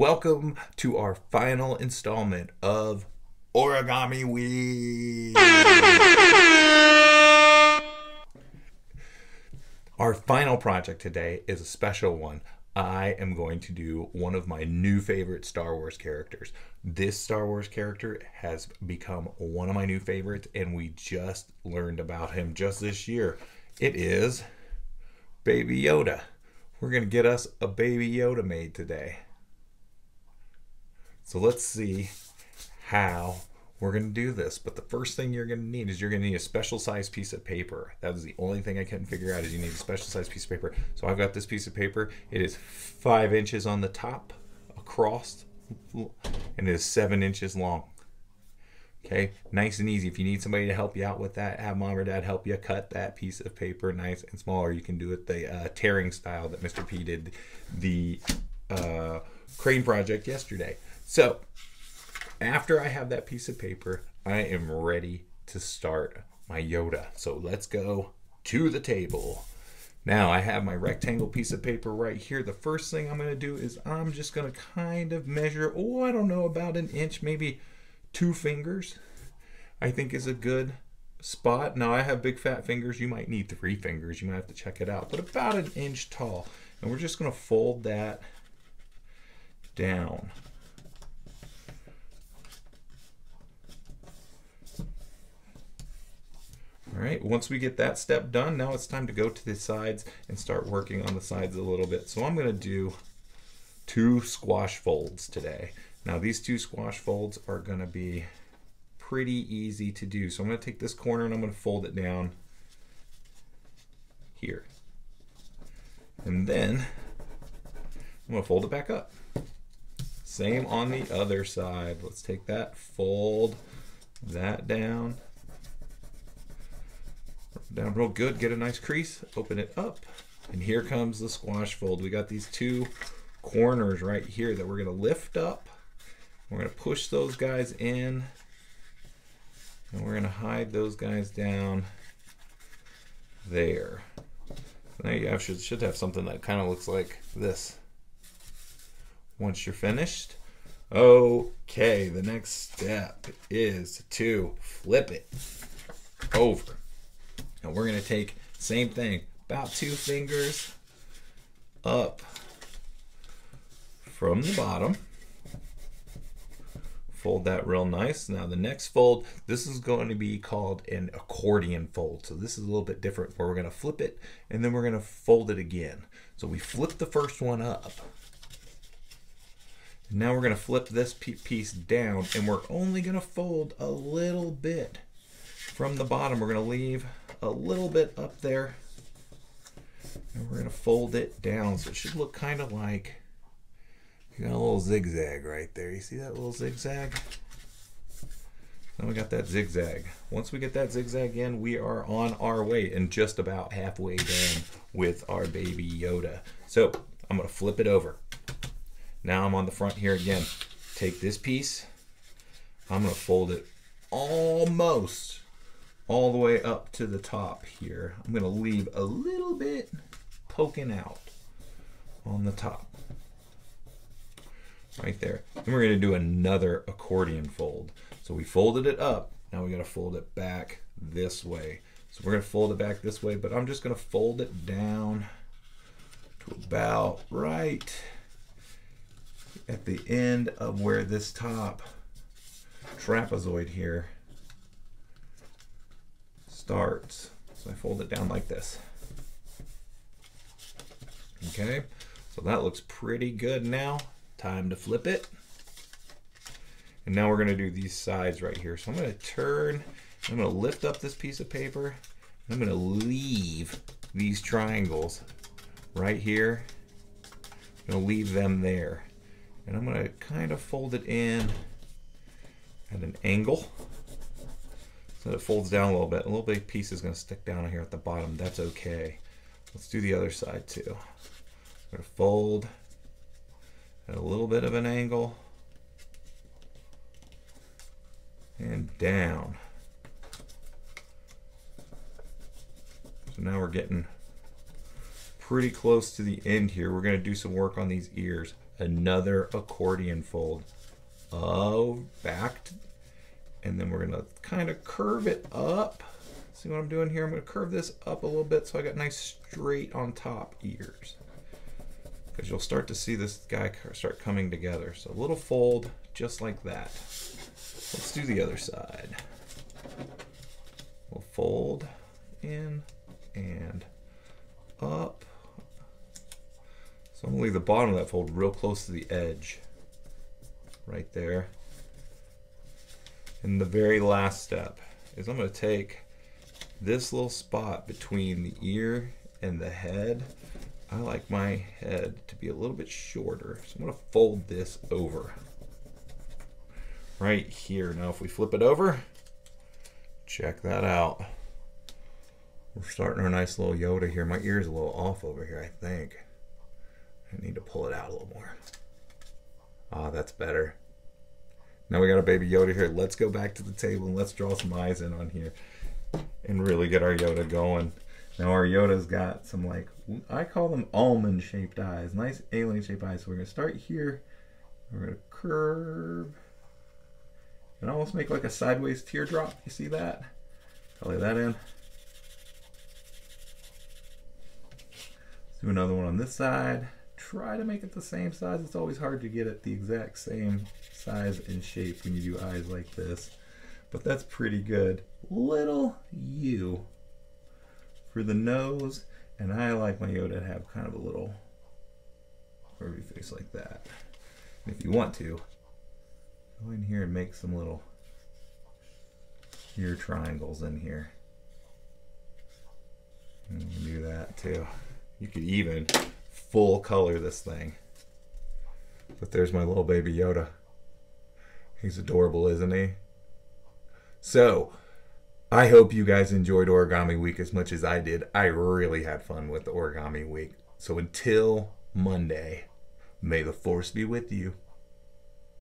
Welcome to our final installment of Origami Week. Our final project today is a special one. I am going to do one of my new favorite Star Wars characters. This Star Wars character has become one of my new favorites, and we just learned about him just this year. It is Baby Yoda. We're going to get us a Baby Yoda made today. So let's see how we're going to do this. But the first thing you're going to need is you're going to need a special size piece of paper. That was the only thing I couldn't figure out is you need a special size piece of paper. So I've got this piece of paper. It is five inches on the top across and it is seven inches long. Okay, nice and easy. If you need somebody to help you out with that, have mom or dad help you cut that piece of paper nice and small, or you can do it the uh, tearing style that Mr. P did the uh, crane project yesterday. So after I have that piece of paper, I am ready to start my Yoda. So let's go to the table. Now I have my rectangle piece of paper right here. The first thing I'm going to do is I'm just going to kind of measure, oh, I don't know, about an inch, maybe two fingers, I think is a good spot. Now I have big fat fingers. You might need three fingers. You might have to check it out, but about an inch tall. And we're just going to fold that down. Right, once we get that step done, now it's time to go to the sides and start working on the sides a little bit. So I'm gonna do two squash folds today. Now these two squash folds are gonna be pretty easy to do. So I'm gonna take this corner and I'm gonna fold it down here. And then I'm gonna fold it back up. Same on the other side. Let's take that, fold that down down real good, get a nice crease, open it up, and here comes the squash fold. We got these two corners right here that we're gonna lift up. We're gonna push those guys in, and we're gonna hide those guys down there. Now you have, should, should have something that kind of looks like this. Once you're finished, okay, the next step is to flip it over. And we're going to take same thing, about two fingers up from the bottom. Fold that real nice. Now the next fold, this is going to be called an accordion fold. So this is a little bit different where we're going to flip it and then we're going to fold it again. So we flip the first one up. Now we're going to flip this piece down and we're only going to fold a little bit from the bottom. We're going to leave a little bit up there. And we're going to fold it down. So it should look kind of like, you got a little zigzag right there. You see that little zigzag? Then we got that zigzag. Once we get that zigzag in, we are on our way and just about halfway done with our baby Yoda. So I'm to flip it over. Now I'm on the front here again. Take this piece. I'm going to fold it almost all the way up to the top here. I'm going to leave a little bit poking out on the top. Right there. Then we're going to do another accordion fold. So we folded it up. Now we got to fold it back this way. So we're going to fold it back this way, but I'm just going to fold it down to about right at the end of where this top trapezoid here starts. So I fold it down like this. Okay, so that looks pretty good now. Time to flip it. And now we're gonna do these sides right here. So I'm gonna turn, I'm gonna lift up this piece of paper, I'm gonna leave these triangles right here. I'm gonna leave them there. And I'm gonna kind of fold it in at an angle. So it folds down a little bit. A little big piece is going to stick down here at the bottom. That's okay. Let's do the other side too. I'm going to fold at a little bit of an angle and down. So now we're getting pretty close to the end here. We're going to do some work on these ears. another accordion fold. Oh, back, to, and then we're gonna kind of curve it up. See what I'm doing here? I'm gonna curve this up a little bit so I got nice straight on top ears. Because you'll start to see this guy start coming together. So a little fold just like that. Let's do the other side. We'll fold in and up. So I'm gonna leave the bottom of that fold real close to the edge. Right there. And the very last step is I'm gonna take this little spot between the ear and the head. I like my head to be a little bit shorter. So I'm gonna fold this over. Right here. Now if we flip it over, check that out. We're starting our nice little Yoda here. My ear is a little off over here, I think. I need to pull it out a little more. Ah, that's better. Now we got a baby Yoda here. Let's go back to the table and let's draw some eyes in on here and really get our Yoda going. Now our Yoda's got some like, I call them almond shaped eyes. Nice alien shaped eyes. So we're gonna start here. We're gonna curve and almost make like a sideways teardrop. You see that? I'll lay that in. do another one on this side. Try to make it the same size. It's always hard to get it the exact same size and shape when you do eyes like this. But that's pretty good. Little U for the nose. And I like my Yoda to have kind of a little curvy face like that. If you want to, go in here and make some little ear triangles in here. And do that too. You could even full color this thing. But there's my little baby Yoda. He's adorable, isn't he? So, I hope you guys enjoyed Origami Week as much as I did. I really had fun with Origami Week. So until Monday, may the force be with you.